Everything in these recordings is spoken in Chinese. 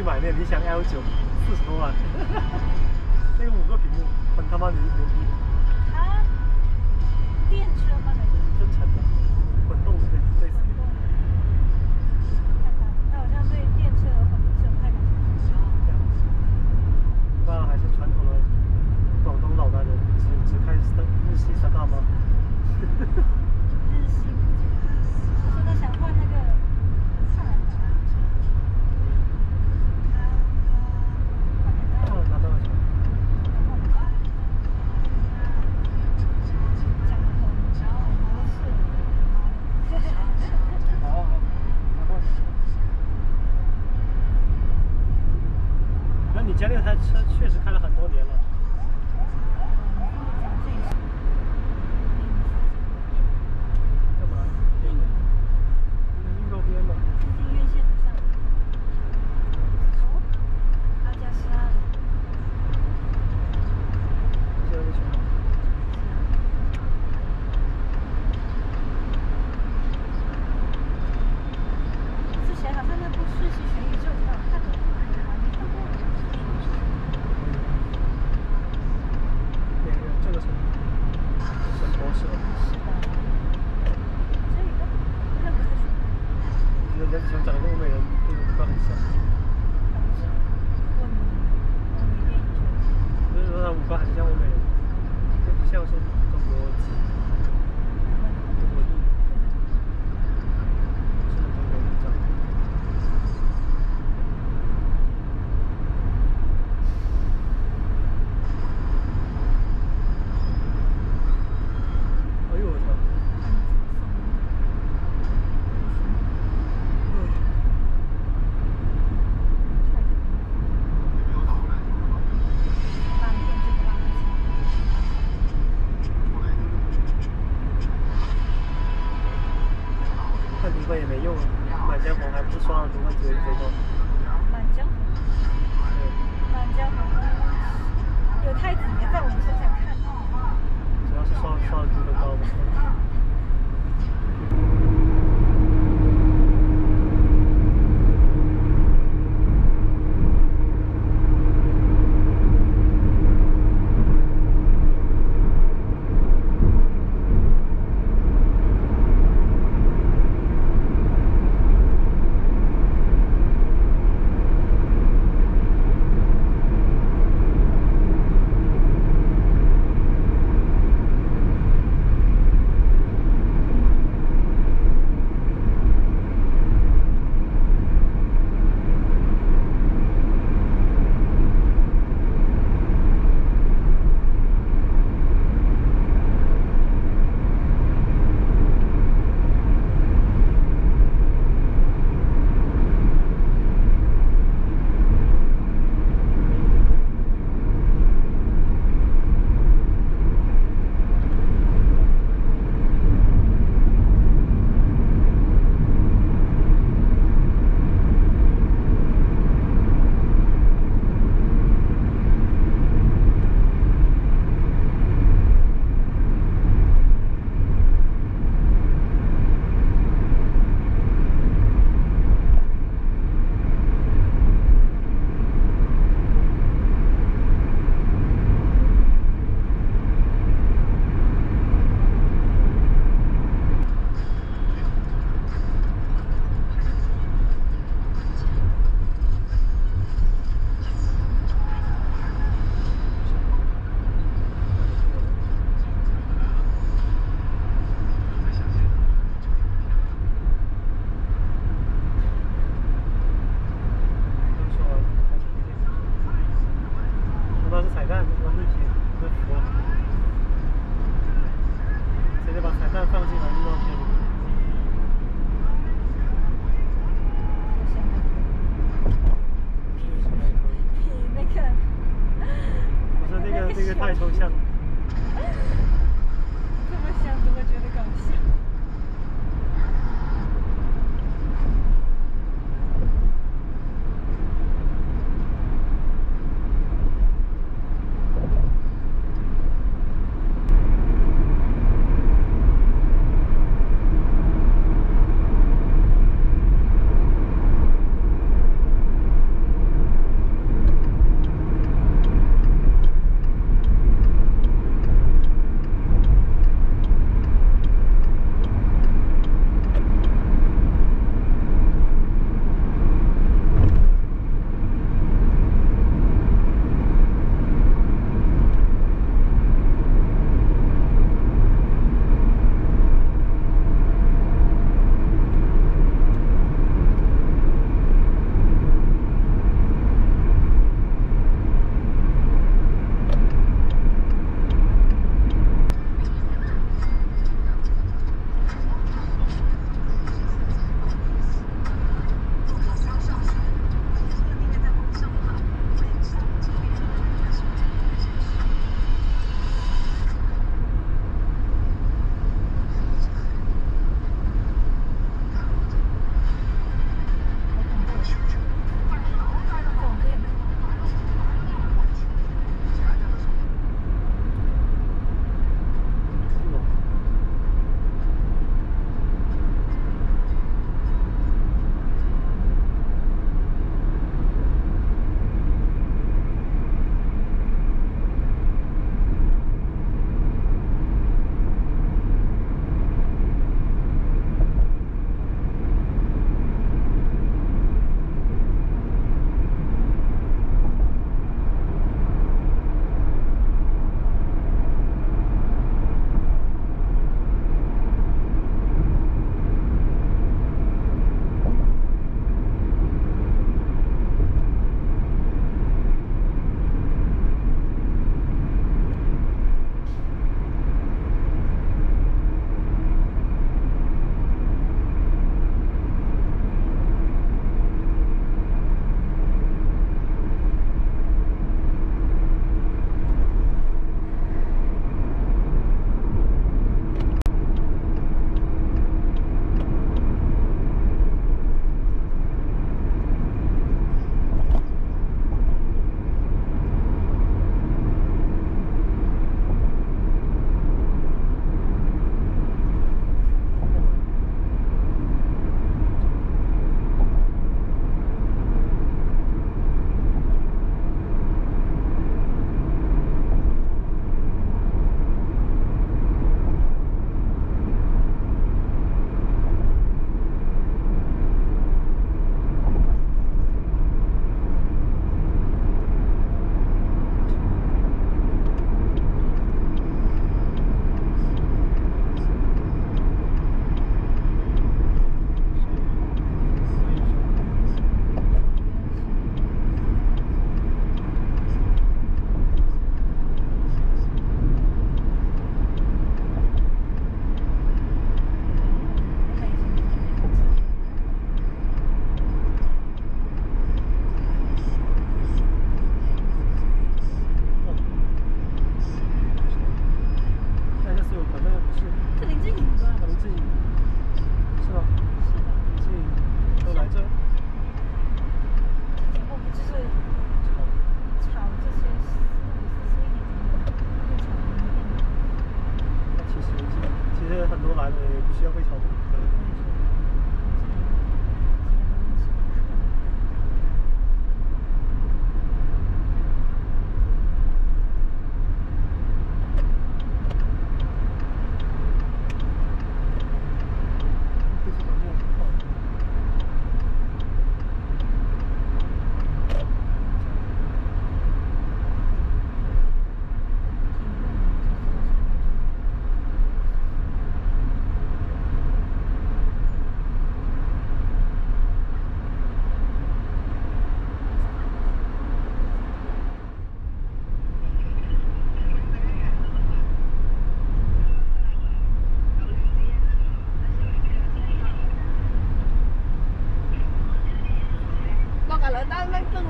去买那理想 l 九四十多万。那个五个屏幕很他妈牛逼。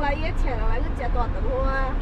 来也前来个阶段的路啊。